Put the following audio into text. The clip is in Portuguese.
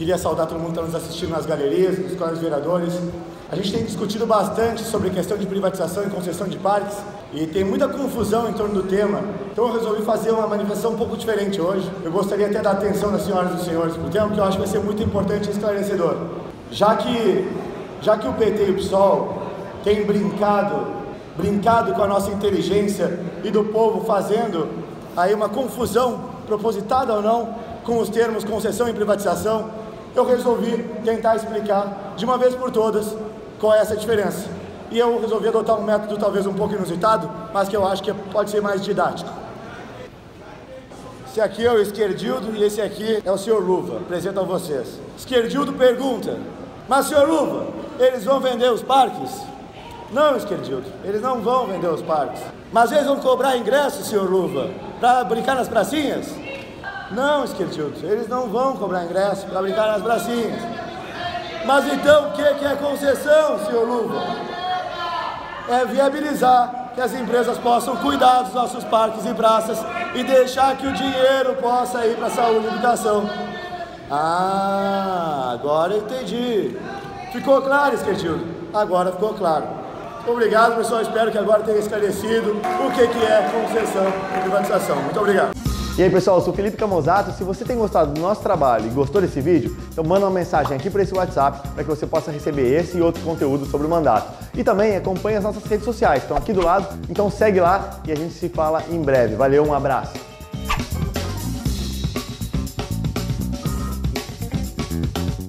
Queria saudar todo mundo que está nos assistindo nas galerias, nos colégios vereadores. A gente tem discutido bastante sobre questão de privatização e concessão de parques e tem muita confusão em torno do tema. Então eu resolvi fazer uma manifestação um pouco diferente hoje. Eu gostaria até da atenção das senhoras e dos senhores para o tema, que eu acho que vai ser muito importante e esclarecedor. Já que, já que o PT e o PSOL têm brincado, brincado com a nossa inteligência e do povo fazendo aí uma confusão, propositada ou não, com os termos concessão e privatização, eu resolvi tentar explicar de uma vez por todas qual é essa diferença. E eu resolvi adotar um método talvez um pouco inusitado, mas que eu acho que pode ser mais didático. Esse aqui é o Esquerdildo e esse aqui é o Sr. Luva. Apresento a vocês. Esquerdildo pergunta, mas Sr. Luva, eles vão vender os parques? Não, Esquerdildo, eles não vão vender os parques. Mas eles vão cobrar ingresso, Sr. Luva, para brincar nas pracinhas? Não, Esquerdildo, eles não vão cobrar ingresso para brincar nas pracinhas. Mas então o que é concessão, senhor Luva? É viabilizar que as empresas possam cuidar dos nossos parques e praças e deixar que o dinheiro possa ir para a saúde e educação. Ah, agora entendi. Ficou claro, Esquerdildo? Agora ficou claro. Obrigado, pessoal. Espero que agora tenha esclarecido o que é concessão e privatização. Muito obrigado. E aí pessoal, eu sou Felipe Camozato. Se você tem gostado do nosso trabalho e gostou desse vídeo, então manda uma mensagem aqui para esse WhatsApp para que você possa receber esse e outro conteúdo sobre o mandato. E também acompanhe as nossas redes sociais, estão aqui do lado, então segue lá e a gente se fala em breve. Valeu, um abraço.